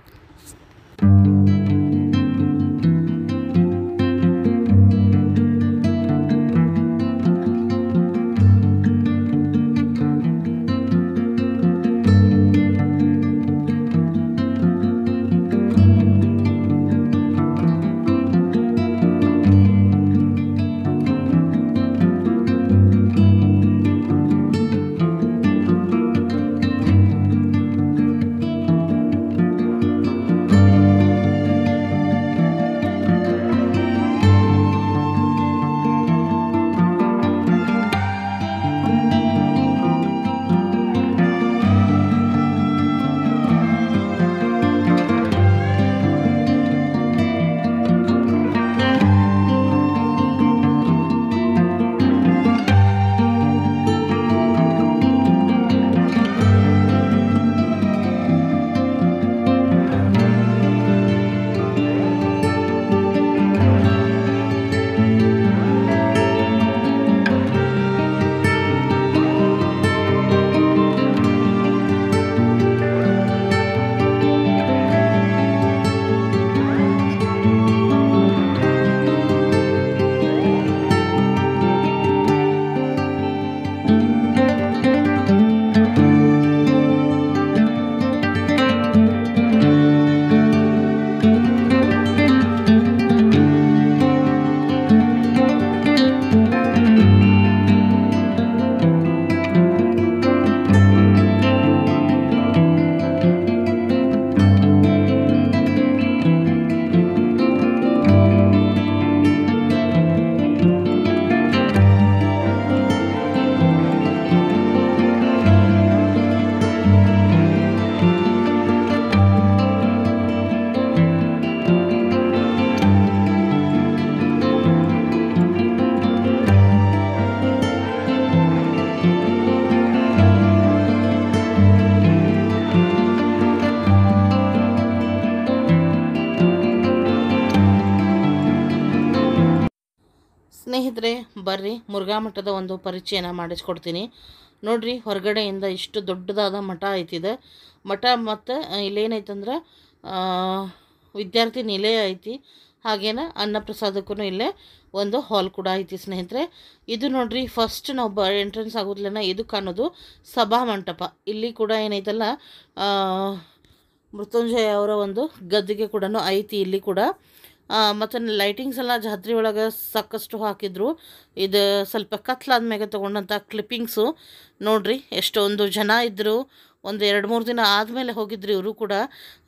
ಬರ್ರಿ, ಮುರುಘಾ ಮಠದ ಒಂದು ಪರಿಚಯನ ಮಾಡಿಸ್ಕೊಡ್ತೀನಿ. ನೋಡ್ರಿ, ಹೊರಗಡೆಯಿಂದ ಇಷ್ಟು ದೊಡ್ಡದಾದ ಮಠ ಐತಿದೆ. ಮಠ ಮತ್ತು ಇಲ್ಲೇನೈತಂದ್ರೆ ವಿದ್ಯಾರ್ಥಿ ನಿಲಯ ಐತಿ. ಹಾಗೇನ ಅನ್ನಪ್ರಸಾದಕ್ಕೂ ಇಲ್ಲೇ ಒಂದು ಹಾಲ್ ಕೂಡ ಐತಿ ಸ್ನೇಹಿತರೆ. ಇದು ನೋಡ್ರಿ ಫಸ್ಟ್ ನಾವು ಬ ಎಂಟ್ರೆನ್ಸ್ ಆಗೋದ್ಲೇನ ಇದು ಕಾಣೋದು ಸಭಾ ಮಂಟಪ. ಇಲ್ಲಿ ಕೂಡ ಏನೈತಲ್ಲ ಮೃತ್ಯುಂಜಯ ಅವರ ಒಂದು ಗದ್ದಿಗೆ ಕೂಡ ಐತಿ ಇಲ್ಲಿ ಕೂಡ. ಮತ್ತು ಲೈಟಿಂಗ್ಸ್ ಎಲ್ಲ ಜಾತ್ರೆ ಒಳಗೆ ಸಾಕಷ್ಟು ಹಾಕಿದ್ರು. ಇದು ಸ್ವಲ್ಪ ಕತ್ಲಾದ ಮೇಲೆ ತೊಗೊಂಡಂಥ ಕ್ಲಿಪ್ಪಿಂಗ್ಸು ನೋಡ್ರಿ, ಎಷ್ಟೊಂದು ಜನ ಇದ್ದರು ಒಂದು ಎರಡು ಮೂರು ದಿನ ಆದಮೇಲೆ ಹೋಗಿದ್ರು ಇವರು ಕೂಡ.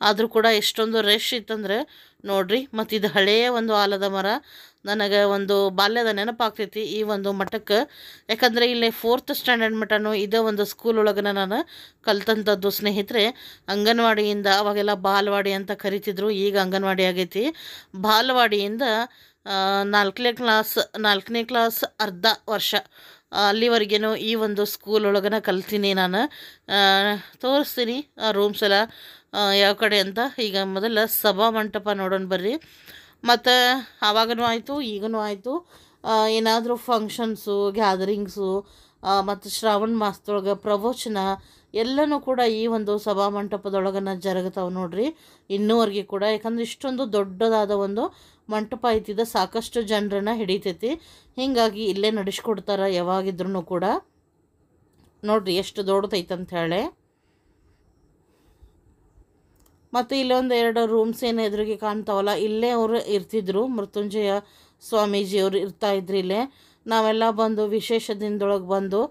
ಆದರೂ ಕೂಡ ಎಷ್ಟೊಂದು ರಶ್ ಇತ್ತಂದ್ರೆ, ನೋಡ್ರಿ ಮತ್ತು ಇದು ಹಳೆಯ ಒಂದು ಆಲದ ಮರ. ನನಗೆ ಒಂದು ಬಾಲ್ಯದ ನೆನಪಾಗ್ತೈತಿ ಈ ಒಂದು ಮಠಕ್ಕೆ. ಯಾಕಂದರೆ ಇಲ್ಲಿ ಫೋರ್ತ್ ಸ್ಟ್ಯಾಂಡರ್ಡ್ ಮಠನೂ ಇದೇ ಒಂದು ಸ್ಕೂಲ್ ಒಳಗನ ನಾನು ಕಲ್ತಂಥದ್ದು ಸ್ನೇಹಿತರೆ. ಅಂಗನವಾಡಿಯಿಂದ ಅವಾಗೆಲ್ಲ ಬಾಲ್ವಾಡಿ ಅಂತ ಕರಿತಿದ್ರು, ಈಗ ಅಂಗನವಾಡಿ ಆಗೈತಿ. ಬಾಲ್ವಾಡಿಯಿಂದ ನಾಲ್ಕನೇ ಕ್ಲಾಸ್ ನಾಲ್ಕನೇ ಕ್ಲಾಸ್ ಅರ್ಧ ವರ್ಷ ಅಲ್ಲಿವರೆಗೇನು ಈ ಒಂದು ಸ್ಕೂಲ್ ಒಳಗನ ಕಲ್ತೀನಿ ನಾನು. ತೋರಿಸ್ತೀನಿ ರೂಮ್ಸ್ ಎಲ್ಲ ಯಾವ ಕಡೆ ಅಂತ. ಈಗ ಮೊದಲು ಸಭಾ ಮಂಟಪ ನೋಡೋಣ ಬರ್ರಿ. ಮತ್ತು ಆವಾಗೂ ಆಯಿತು ಈಗೂ ಆಯಿತು. ಏನಾದರೂ ಫಂಕ್ಷನ್ಸು ಗ್ಯಾದರಿಂಗ್ಸು ಮತ್ತು ಶ್ರಾವಣ ಮಾಸದೊಳಗೆ ಪ್ರವಚನ, ಎಲ್ಲನೂ ಕೂಡ ಈ ಒಂದು ಸಭಾ ಮಂಟಪದೊಳಗನ ಜರುಗತಾವೆ ನೋಡ್ರಿ. ಇನ್ನೂವರೆಗೆ ಕೂಡ, ಯಾಕಂದ್ರೆ ಇಷ್ಟೊಂದು ದೊಡ್ಡದಾದ ಒಂದು ಮಂಟಪ ಐತಿದ, ಸಾಕಷ್ಟು ಜನರನ್ನ ಹಿಡಿತೈತಿ. ಹೀಗಾಗಿ ಇಲ್ಲೇ ನಡೆಸ್ಕೊಡ್ತಾರೆ ಯಾವಾಗಿದ್ರೂ ಕೂಡ. ನೋಡ್ರಿ, ಎಷ್ಟು ದೊಡ್ಡದೈತೆ ಅಂತ ಹೇಳಿ. ಮತ್ತು ಇಲ್ಲೊಂದು ಎರಡು ರೂಮ್ಸ್ ಏನು ಎದುರಿಗೆ ಕಾಣ್ತಾವಲ್ಲ, ಇಲ್ಲೇ ಅವರು ಇರ್ತಿದ್ರು. ಮೃತ್ಯುಂಜಯ ಸ್ವಾಮೀಜಿಯವರು ಇರ್ತಾ ಇದ್ರು ಇಲ್ಲೇ. ನಾವೆಲ್ಲ ಬಂದು ವಿಶೇಷ ದಿನದೊಳಗೆ ಬಂದು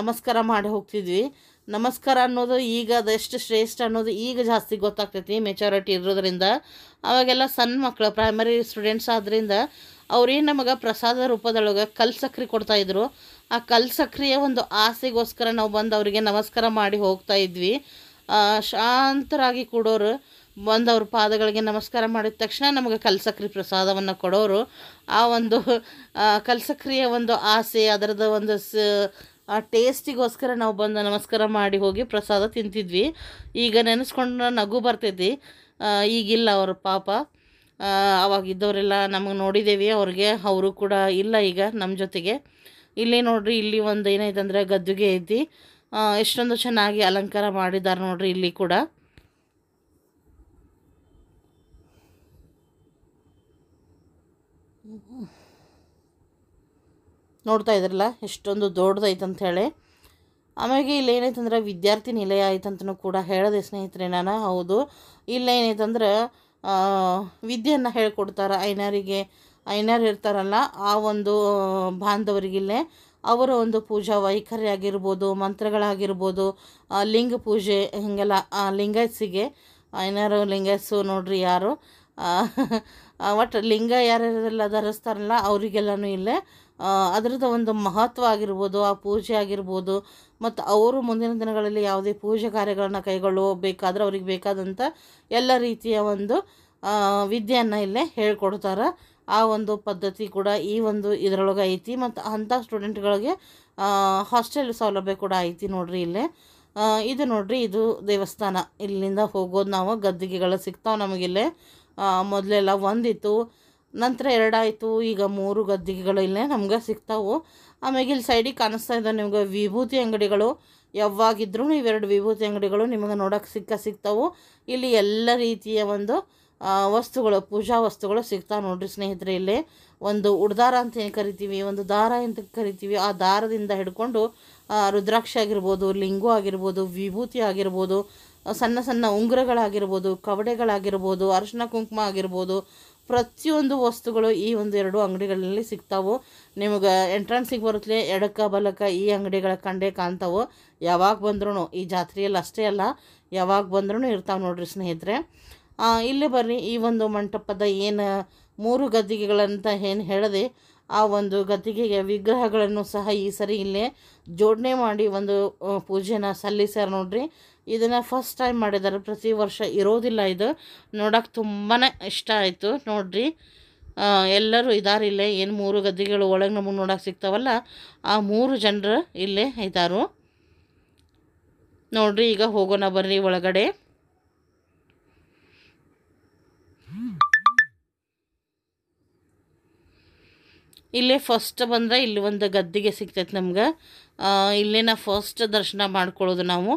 ನಮಸ್ಕಾರ ಮಾಡಿ ಹೋಗ್ತಿದ್ವಿ. ನಮಸ್ಕಾರ ಅನ್ನೋದು ಈಗ ಅದೆಷ್ಟು ಶ್ರೇಷ್ಠ ಅನ್ನೋದು ಈಗ ಜಾಸ್ತಿ ಗೊತ್ತಾಗ್ತೈತಿ ಮೆಚಾರಿಟಿ ಇರೋದ್ರಿಂದ. ಅವಾಗೆಲ್ಲ ಸಣ್ಣ ಮಕ್ಕಳು ಪ್ರೈಮರಿ ಸ್ಟೂಡೆಂಟ್ಸ್ ಆದ್ದರಿಂದ ಅವ್ರೇನು ನಮಗೆ ಪ್ರಸಾದ ರೂಪದೊಳಗೆ ಕಲ್ ಸಕ್ರೆ ಕೊಡ್ತಾಯಿದ್ರು ಆ ಕಲ್ ಸಕ್ರಿಯ ಒಂದು ಆಸೆಗೋಸ್ಕರ ನಾವು ಬಂದು ಅವರಿಗೆ ನಮಸ್ಕಾರ ಮಾಡಿ ಹೋಗ್ತಾ ಇದ್ವಿ. ಶಾಂತರಾಗಿ ಕೂಡೋರು ಬಂದು ಅವ್ರ ಪಾದಗಳಿಗೆ ನಮಸ್ಕಾರ ಮಾಡಿದ ತಕ್ಷಣ ನಮಗೆ ಕಲ್ಸಕ್ರಿ ಪ್ರಸಾದವನ್ನು ಕೊಡೋರು. ಆ ಒಂದು ಕಲ್ಸಕ್ರಿಯ ಒಂದು ಆಸೆ, ಅದರದ ಒಂದು ಸ, ಆ ಟೇಸ್ಟಿಗೋಸ್ಕರ ನಾವು ಬಂದು ನಮಸ್ಕಾರ ಮಾಡಿ ಹೋಗಿ ಪ್ರಸಾದ ತಿಂತಿದ್ವಿ. ಈಗ ನೆನೆಸ್ಕೊಂಡ್ರೆ ನಗು ಬರ್ತೈತಿ. ಈಗಿಲ್ಲ ಅವ್ರ ಪಾಪ. ಅವಾಗಿದ್ದವರೆಲ್ಲ ನಮಗೆ ನೋಡಿದ್ದೇವೆ ಅವ್ರಿಗೆ ಅವರು ಕೂಡ ಇಲ್ಲ ಈಗ ನಮ್ಮ ಜೊತೆಗೆ. ಇಲ್ಲಿ ನೋಡ್ರಿ, ಇಲ್ಲಿ ಒಂದು ಏನೈತೆ ಅಂದ್ರೆ ಗದ್ದುಗೆ ಐತಿ. ಎಷ್ಟೊಂದು ಚೆನ್ನಾಗಿ ಅಲಂಕಾರ ಮಾಡಿದ್ದಾರೆ ನೋಡ್ರಿ ಇಲ್ಲಿ ಕೂಡ. ನೋಡ್ತಾ ಇದ್ರಲ್ಲ ಎಷ್ಟೊಂದು ದೊಡ್ಡದೈತೆ ಹೇಳಿ. ಆಮೇಲೆ ಇಲ್ಲಿ ಏನೈತಂದ್ರೆ ವಿದ್ಯಾರ್ಥಿ ನಿಲಯ ಐತಂತನೂ ಕೂಡ ಹೇಳಿದೆ ಸ್ನೇಹಿತರೆ ನಾನು. ಹೌದು ಇಲ್ಲಿ ಆ, ವಿದ್ಯೆಯನ್ನು ಹೇಳ್ಕೊಡ್ತಾರೆ ಐನಾರಿಗೆ ಐನಾರು ಇರ್ತಾರಲ್ಲ ಆ ಒಂದು ಬಾಂಧವರಿಗಿಲ್ಲೇ. ಅವರ ಒಂದು ಪೂಜಾ ವೈಖರಿ ಆಗಿರ್ಬೋದು ಮಂತ್ರಗಳಾಗಿರ್ಬೋದು ಲಿಂಗ ಪೂಜೆ ಹೀಗೆಲ್ಲ ಲಿಂಗಾಯತ್ಸಿಗೆ ಲಿಂಗಸ್ಸು ಲಿಂಗಾಯತ್ಸು ನೋಡ್ರಿ ಯಾರು ಒಟ್ಟು ಲಿಂಗ ಯಾರ್ಯಾರೆಲ್ಲ ಧರಿಸ್ತಾರಲ್ಲ ಅವರಿಗೆಲ್ಲನೂ ಇಲ್ಲೇ ಅದರದ್ದು ಒಂದು ಮಹತ್ವ ಆಗಿರ್ಬೋದು, ಆ ಪೂಜೆ ಆಗಿರ್ಬೋದು, ಮತ್ತು ಅವರು ಮುಂದಿನ ದಿನಗಳಲ್ಲಿ ಯಾವುದೇ ಪೂಜೆ ಕಾರ್ಯಗಳನ್ನು ಕೈಗೊಳ್ಳಬೇಕಾದ್ರೆ ಅವ್ರಿಗೆ ಬೇಕಾದಂಥ ಎಲ್ಲ ರೀತಿಯ ಒಂದು ವಿದ್ಯೆಯನ್ನು ಇಲ್ಲೇ ಹೇಳ್ಕೊಡ್ತಾರೆ. ಆ ಒಂದು ಪದ್ಧತಿ ಕೂಡ ಈ ಒಂದು ಇದರೊಳಗೆ ಐತಿ. ಮತ್ತು ಅಂಥ ಸ್ಟೂಡೆಂಟ್ಗಳಿಗೆ ಹಾಸ್ಟೆಲ್ ಸೌಲಭ್ಯ ಕೂಡ ಐತಿ ನೋಡ್ರಿ ಇಲ್ಲೇ. ಇದು ನೋಡ್ರಿ, ಇದು ದೇವಸ್ಥಾನ. ಇಲ್ಲಿಂದ ಹೋಗೋದು ನಾವು, ಗದ್ದಿಗೆಗಳು ಸಿಗ್ತಾವೆ ನಮಗಿಲ್ಲೇ ಮೊದಲೆಲ್ಲ ಒಂದಿತ್ತು, ನಂತರ ಎರಡಾಯಿತು, ಈಗ ಮೂರು ಗದ್ದಿಗೆಗಳು ಇಲ್ಲೇ ನಮ್ಗೆ ಸಿಗ್ತಾವೆ. ಆಮೇಲೆ ಇಲ್ಲಿ ಸೈಡಿಗೆ ಕಾಣಿಸ್ತಾ ಇದ್ದಾವೆ ನಿಮ್ಗೆ ವಿಭೂತಿ ಅಂಗಡಿಗಳು. ಯಾವಾಗಿದ್ರೂ ಇವೆರಡು ವಿಭೂತಿ ಅಂಗಡಿಗಳು ನಿಮಗೆ ನೋಡೋಕೆ ಸಿಕ್ಕ ಸಿಗ್ತಾವೆ. ಇಲ್ಲಿ ಎಲ್ಲ ರೀತಿಯ ಒಂದು ವಸ್ತುಗಳು, ಪೂಜಾ ವಸ್ತುಗಳು ಸಿಗ್ತಾವೆ ನೋಡ್ರಿ ಸ್ನೇಹಿತರೆ ಇಲ್ಲಿ. ಒಂದು ಉಡ್ದಾರ ಅಂತ ಏನು ಕರಿತೀವಿ? ಒಂದು ದಾರ ಅಂತ ಕರಿತೀವಿ. ಆ ದಾರದಿಂದ ಹಿಡ್ಕೊಂಡು ರುದ್ರಾಕ್ಷಿ ಆಗಿರ್ಬೋದು, ಲಿಂಗು ಆಗಿರ್ಬೋದು, ವಿಭೂತಿ ಆಗಿರ್ಬೋದು ಸಣ್ಣ ಸಣ್ಣ ಉಂಗುರಗಳಾಗಿರ್ಬೋದು, ಕವಡೆಗಳಾಗಿರ್ಬೋದು, ಅರಿಶಿನ ಕುಂಕುಮ ಆಗಿರ್ಬೋದು, ಪ್ರತಿಯೊಂದು ವಸ್ತುಗಳು ಈ ಒಂದು ಎರಡು ಅಂಗಡಿಗಳಲ್ಲಿ ಸಿಗ್ತಾವೆ. ನಿಮಗೆ ಎಂಟ್ರೆನ್ಸಿಗೆ ಬರುತ್ತಲೇ ಎಡಕ್ಕ ಬಲಕ್ಕ ಈ ಅಂಗಡಿಗಳ ಕಂಡೇ ಕಾಣ್ತಾವೆ. ಯಾವಾಗ ಬಂದ್ರೂ ಈ ಜಾತ್ರೆಯಲ್ಲಿ ಅಷ್ಟೇ ಅಲ್ಲ, ಯಾವಾಗ ಬಂದ್ರೂ ಇರ್ತಾವೆ ನೋಡ್ರಿ ಸ್ನೇಹಿತರೆ. ಇಲ್ಲಿ ಬರ್ರಿ, ಈ ಒಂದು ಮಂಟಪದ ಏನು ಮೂರು ಗದ್ದಿಗೆಗಳಂತ ಏನು ಹೇಳಿದೆ, ಆ ಒಂದು ಗದ್ದಿಗೆಗೆ ವಿಗ್ರಹಗಳನ್ನು ಸಹ ಈ ಸರಿ ಇಲ್ಲೇ ಜೋಡಣೆ ಮಾಡಿ ಒಂದು ಪೂಜೆನ ಸಲ್ಲಿಸ್ಯಾರ ನೋಡ್ರಿ. ಇದನ್ನು ಫಸ್ಟ್ ಟೈಮ್ ಮಾಡಿದ್ದಾರೆ ಪ್ರತಿ ವರ್ಷ ಇರೋದಿಲ್ಲ ಇದು. ನೋಡೋಕೆ ತುಂಬಾ ಇಷ್ಟ ಆಯಿತು ನೋಡ್ರಿ. ಎಲ್ಲರೂ ಇದ್ದಾರೆ ಇಲ್ಲೇ, ಏನು ಮೂರು ಗದ್ದಿಗೆಗಳು ಒಳಗೆ ನಮಗೆ ನೋಡೋಕೆ ಸಿಗ್ತಾವಲ್ಲ, ಆ ಮೂರು ಜನರು ಇಲ್ಲೇ ಇದ್ದಾರು ನೋಡ್ರಿ, ಈಗ ಹೋಗೋಣ ಬರ್ರಿ ಒಳಗಡೆ. ಇಲ್ಲೇ ಫಸ್ಟ್ ಬಂದರೆ ಇಲ್ಲಿ ಒಂದು ಗದ್ದಿಗೆ ಸಿಗ್ತೈತೆ ನಮ್ಗೆ. ಇಲ್ಲೇ ನಾವು ಫಸ್ಟ್ ದರ್ಶನ ಮಾಡ್ಕೊಳ್ಳೋದು ನಾವು.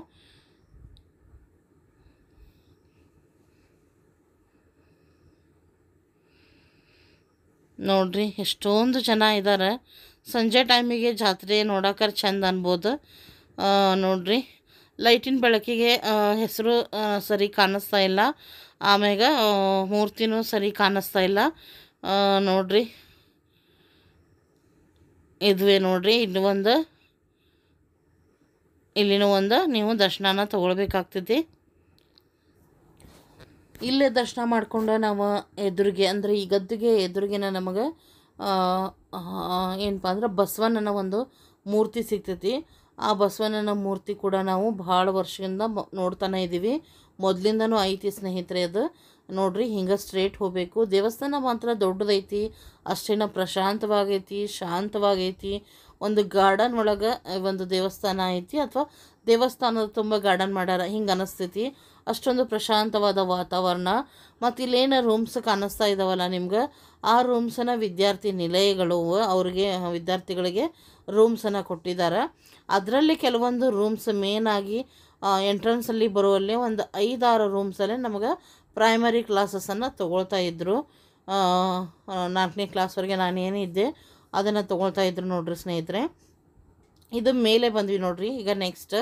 ನೋಡ್ರಿ, ಎಷ್ಟೊಂದು ಜನ ಇದ್ದಾರೆ ಸಂಜೆ ಟೈಮಿಗೆ ಜಾತ್ರೆ ನೋಡೋಕೆ ಚಂದ ಅನ್ಬೋದು. ನೋಡ್ರಿ ಲೈಟಿನ ಬೆಳಕಿಗೆ ಹೆಸರು ಸರಿ ಕಾಣಿಸ್ತಾ ಇಲ್ಲ. ಆಮ್ಯಾಗ ಮೂರ್ತಿನೂ ಸರಿ ಕಾಣಿಸ್ತಾ ಇಲ್ಲ. ನೋಡ್ರಿ. ಇದುವೇ ನೋಡ್ರಿ, ಇಲ್ಲಿ ಒಂದು, ಇಲ್ಲಿನೂ ಒಂದು, ನೀವು ದರ್ಶನನ ತೊಗೊಳ್ಬೇಕಾಗ್ತೈತಿ. ಇಲ್ಲೇ ದರ್ಶನ ಮಾಡ್ಕೊಂಡು ನಾವು ಎದುರಿಗೆ, ಅಂದರೆ ಈ ಗದ್ದಿಗೆ ಎದುರಿಗೆನ ನಮಗೆ ಏನಪ್ಪ ಅಂದ್ರೆ ಬಸವಣ್ಣನ ಒಂದು ಮೂರ್ತಿ ಸಿಗ್ತೈತಿ. ಆ ಬಸವಣ್ಣನ ಮೂರ್ತಿ ಕೂಡ ನಾವು ಭಾಳ ವರ್ಷದಿಂದ ನೋಡ್ತಾನೆ ಇದ್ದೀವಿ ಮೊದಲಿಂದನೂ ಐತಿ ಸ್ನೇಹಿತರೆ ಅದು. ನೋಡ್ರಿ, ಹಿಂಗೆ ಸ್ಟ್ರೇಟ್ ಹೋಗಬೇಕು. ದೇವಸ್ಥಾನ ಮಾತ್ರ ದೊಡ್ಡದೈತಿ, ಅಷ್ಟೇನ ಪ್ರಶಾಂತವಾಗೈತಿ, ಶಾಂತವಾಗೈತಿ. ಒಂದು ಗಾರ್ಡನ್ ಒಳಗೆ ಒಂದು ದೇವಸ್ಥಾನ ಐತಿ, ಅಥವಾ ದೇವಸ್ಥಾನದ ತುಂಬ ಗಾರ್ಡನ್ ಮಾಡ್ಯಾರ, ಹಿಂಗೆ ಅನಿಸ್ತೈತಿ. ಅಷ್ಟೊಂದು ಪ್ರಶಾಂತವಾದ ವಾತಾವರಣ. ಮತ್ತು ಇಲ್ಲೇನು ರೂಮ್ಸ್ ಕಾಣಿಸ್ತಾ ಇದ್ದಾವಲ್ಲ ನಿಮ್ಗೆ, ಆ ರೂಮ್ಸನ್ನ ವಿದ್ಯಾರ್ಥಿ ನಿಲಯಗಳು, ಅವ್ರಿಗೆ ವಿದ್ಯಾರ್ಥಿಗಳಿಗೆ ರೂಮ್ಸನ್ನು ಕೊಟ್ಟಿದ್ದಾರೆ ಅದರಲ್ಲಿ ಕೆಲವೊಂದು ರೂಮ್ಸ್ ಮೇನಾಗಿ ಎಂಟ್ರೆನ್ಸಲ್ಲಿ ಬರುವಲ್ಲೇ ಒಂದು ಐದಾರು ರೂಮ್ಸಲ್ಲೇ ನಮಗೆ ಪ್ರೈಮರಿ ಕ್ಲಾಸಸನ್ನು ತೊಗೊಳ್ತಾ ಇದ್ದರು ನಾಲ್ಕನೇ ಕ್ಲಾಸ್ವರೆಗೆ ನಾನು ಏನಿದ್ದೆ ಅದನ್ನು ತೊಗೊಳ್ತಾ ಇದ್ರು ನೋಡ್ರಿ ಸ್ನೇಹಿತರೆ. ಇದು ಮೇಲೆ ಬಂದ್ವಿ ನೋಡ್ರಿ, ಈಗ ನೆಕ್ಸ್ಟ್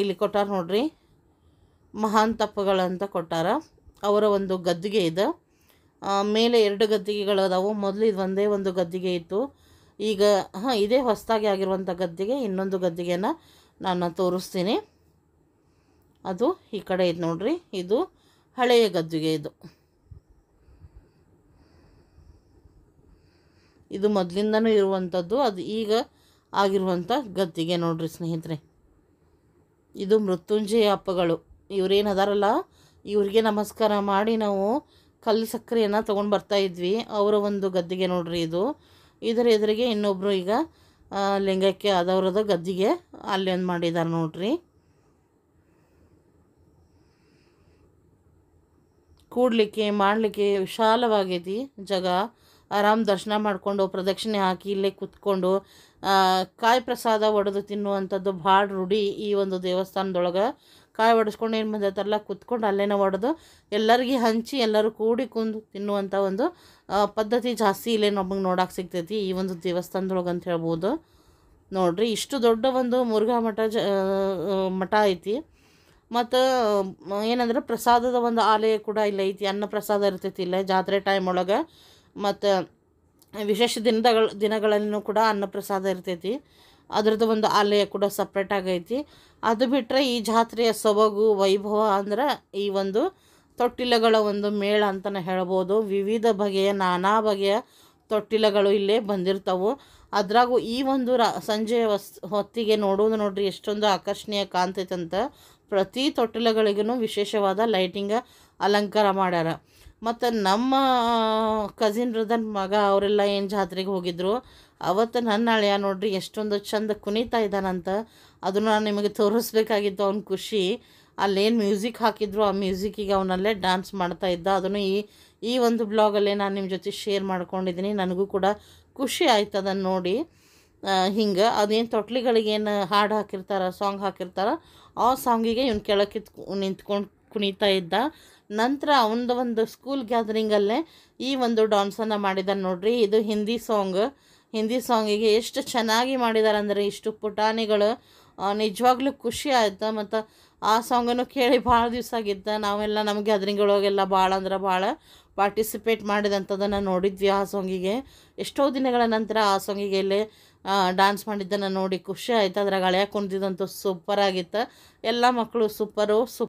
ಇಲ್ಲಿ ಕೊಟ್ಟಾರ ನೋಡ್ರಿ. ಮಹಾನ್ ತಪ್ಪುಗಳಂತ ಕೊಟ್ಟಾರ. ಅವರ ಒಂದು ಗದ್ದಿಗೆ ಇದೆ. ಮೇಲೆ ಎರಡು ಗದ್ದಿಗೆಗಳು ಅದಾವು ಮೊದಲು ಇದು ಒಂದೇ ಒಂದು ಗದ್ದಿಗೆ ಇತ್ತು. ಈಗ, ಹಾಂ, ಇದೇ ಹೊಸದಾಗಿ ಆಗಿರುವಂಥ ಗದ್ದಿಗೆ ಇನ್ನೊಂದು ಗದ್ದಿಗೆನ ನಾನು ತೋರಿಸ್ತೀನಿ. ಅದು ಈ ಕಡೆ ಇದು ನೋಡ್ರಿ, ಇದು ಹಳೆಯ ಗದ್ದಿಗೆ ಇದು. ಇದು ಮೊದಲಿಂದನೂ ಇರುವಂಥದ್ದು, ಅದು ಈಗ ಆಗಿರುವಂಥ ಗದ್ದಿಗೆ ನೋಡ್ರಿ ಸ್ನೇಹಿತರೆ. ಇದು ಮೃತ್ಯುಂಜಯ ಅಪ್ಪಗಳು ಇವರೇನು ಅದಾರಲ್ಲ? ಇವರಿಗೆ ನಮಸ್ಕಾರ ಮಾಡಿ ನಾವು ಕಲ್ಲು ಸಕ್ಕರೆಯನ್ನು ತೊಗೊಂಡು ಬರ್ತಾ ಇದ್ವಿ. ಅವರ ಒಂದು ಗದ್ದಿಗೆ ನೋಡ್ರಿ ಇದು. ಇದರ ಎದುರಿಗೆ ಇನ್ನೊಬ್ಬರು ಈಗ ಲಿಂಗಕ್ಕೆ ಆದವರದ ಗದ್ದಿಗೆ ಅಲ್ಲಿ ಒಂದು ಮಾಡಿದ್ದಾರೆ ನೋಡ್ರಿ. ಕೂಡಲಿಕ್ಕೆ, ಮಾಡಲಿಕ್ಕೆ ವಿಶಾಲವಾಗೈತಿ ಜಾಗ. ಆರಾಮ್ ದರ್ಶನ ಮಾಡಿಕೊಂಡು, ಪ್ರದಕ್ಷಿಣೆ ಹಾಕಿ ಇಲ್ಲೇ ಕುತ್ಕೊಂಡು ಕಾಯಿ ಪ್ರಸಾದ ಒಡೆದು ತಿನ್ನುವಂಥದ್ದು ಭಾಳ ರೂಢಿ ಈ ಒಂದು ದೇವಸ್ಥಾನದೊಳಗೆ. ಕಾಯಿ ಒಡಿಸ್ಕೊಂಡು ಏನು ಬಂದಿರ್ತಾರಲ್ಲ ಕುತ್ಕೊಂಡು ಅಲ್ಲೇನ ಒಡೆದು ಎಲ್ಲರಿಗೆ ಹಂಚಿ ಎಲ್ಲರೂ ಕೂಡಿ ಕುಂದು ತಿನ್ನುವಂಥ ಒಂದು ಪದ್ಧತಿ ಜಾಸ್ತಿ ಇಲ್ಲೇ ನಮಗೆ ನೋಡೋಕೆ ಸಿಗ್ತೈತಿ ಈ ಒಂದು ದೇವಸ್ಥಾನದೊಳಗೆ ಅಂತ ಹೇಳ್ಬೋದು. ನೋಡಿರಿ, ಇಷ್ಟು ದೊಡ್ಡ ಒಂದು ಮುರುಘಾ ಮಠ ಜ ಮಠ ಐತಿ. ಮತ್ತು ಏನಂದ್ರೆ ಪ್ರಸಾದದ ಒಂದು ಆಲಯ ಕೂಡ ಇಲ್ಲ ಐತಿ ಅನ್ನ ಪ್ರಸಾದ ಇರ್ತೈತಿ ಇಲ್ಲ ಜಾತ್ರೆ ಟೈಮ್ ಒಳಗೆ. ಮತ್ತು, ವಿಶೇಷ ದಿನದಗಳ ದಿನಗಳಲ್ಲೂ ಕೂಡ ಅನ್ನ ಪ್ರಸಾದ ಇರ್ತೈತಿ. ಅದ್ರದ್ದು ಒಂದು ಆಲಯ ಕೂಡ ಸಪ್ರೇಟ್ ಆಗೈತಿ ಅದು ಬಿಟ್ಟರೆ ಈ ಜಾತ್ರೆಯ ಸೊಬಗು, ವೈಭವ ಅಂದ್ರೆ ಈ ಒಂದು ತೊಟ್ಟಿಲಗಳ ಒಂದು ಮೇಳ ಅಂತಲೇ ಹೇಳ್ಬೋದು. ವಿವಿಧ ಬಗೆಯ, ನಾನಾ ಬಗೆಯ ತೊಟ್ಟಿಲಗಳು ಇಲ್ಲೇ ಬಂದಿರ್ತಾವು. ಅದ್ರಾಗೂ ಈ ಒಂದು ರಾ, ಸಂಜೆಯ ವಸ್ ಹೊತ್ತಿಗೆ ನೋಡೋದು ನೋಡ್ರಿ, ಎಷ್ಟೊಂದು ಆಕರ್ಷಣೀಯ ಕಾಣ್ತೈತಂತ. ಪ್ರತಿ ತೊಟ್ಟಿಲಗಳಿಗೂ ವಿಶೇಷವಾದ ಲೈಟಿಂಗ ಅಲಂಕಾರ ಮಾಡ್ಯಾರ. ಮತ್ತು ನಮ್ಮ ಕಸಿನ್ ರದನ್ ಮಗ ಅವರೆಲ್ಲ ಏನು ಜಾತ್ರೆಗೆ ಹೋಗಿದ್ರು, ಅವತ್ತು ನನ್ನ ಅಳಿಯ ನೋಡ್ರಿ ಎಷ್ಟೊಂದು ಚಂದ ಕುಣಿತಾ ಇದ್ದಾನಂತ ಅದನ್ನು ನಾನು ನಿಮಗೆ ತೋರಿಸ್ಬೇಕಾಗಿತ್ತು ಅವ್ನ ಖುಷಿ. ಅಲ್ಲೇನು ಮ್ಯೂಸಿಕ್ ಹಾಕಿದ್ರು, ಆ ಮ್ಯೂಸಿಕ್ಕಿಗೆ ಅವನಲ್ಲೇ ಡ್ಯಾನ್ಸ್ ಮಾಡ್ತಾ ಇದ್ದ. ಅದನ್ನು ಈ ಈ ಒಂದು ಬ್ಲಾಗಲ್ಲೇ ನಾನು ನಿಮ್ಮ ಜೊತೆ ಶೇರ್ ಮಾಡ್ಕೊಂಡಿದ್ದೀನಿ ನನಗೂ ಕೂಡ ಖುಷಿ ಆಯ್ತು ಅದನ್ನು ನೋಡಿ. ಹಿಂಗೆ ಅದೇನು ತೊಟ್ಲಿಗಳಿಗೇನು ಹಾಡು ಹಾಕಿರ್ತಾರ ಸಾಂಗ್ ಹಾಕಿರ್ತಾರ ಆ ಸಾಂಗಿಗೆ ಇವನು ಕೆಳಕ್ಕೆ ನಿಂತ್ಕೊಂಡು ಕುಣಿತಾ ಇದ್ದ. ನಂತರ ಅವನದು ಒಂದು ಸ್ಕೂಲ್ ಗ್ಯಾದರಿಂಗಲ್ಲೇ ಈ ಒಂದು ಡಾನ್ಸನ್ನು ಮಾಡಿದ್ದಾನೆ ನೋಡ್ರಿ. ಇದು ಹಿಂದಿ ಸಾಂಗ್ ಹಿಂದಿ ಸಾಂಗಿಗೆ ಎಷ್ಟು ಚೆನ್ನಾಗಿ ಮಾಡಿದ್ದಾರೆ ಅಂದರೆ ಇಷ್ಟು ಪುಟಾಣಿಗಳು. ನಿಜವಾಗ್ಲೂ ಖುಷಿ ಆಯಿತು. ಮತ್ತು ಆ ಸಾಂಗನ್ನು ಕೇಳಿ ಭಾಳ ದಿವಸ ಆಗಿದ್ದ ನಾವೆಲ್ಲ ನಮ್ಮ ಗ್ಯಾದರಿಂಗ್ಗಳೊಳಗೆಲ್ಲ ಭಾಳ ಅಂದ್ರೆ ಭಾಳ ಪಾರ್ಟಿಸಿಪೇಟ್ ಮಾಡಿದಂಥದ್ದನ್ನು ನೋಡಿದ್ವಿ ಆ ಸಾಂಗಿಗೆ ಎಷ್ಟೋ ದಿನಗಳ ನಂತರ ಆ ಸಾಂಗಿಗೆ ಇಲ್ಲೇ ಡ್ಯಾನ್ಸ್ ಮಾಡಿದ್ದನ್ನು ನೋಡಿ ಖುಷಿ ಆಯ್ತು. ಅದ್ರಾಗ ಹಳೆಯ ಕುಂತಿದ್ದಂತೂ ಸೂಪರ್ ಆಗಿತ್ತು. ಎಲ್ಲ ಮಕ್ಕಳು ಸೂಪರು ಸೂಪ್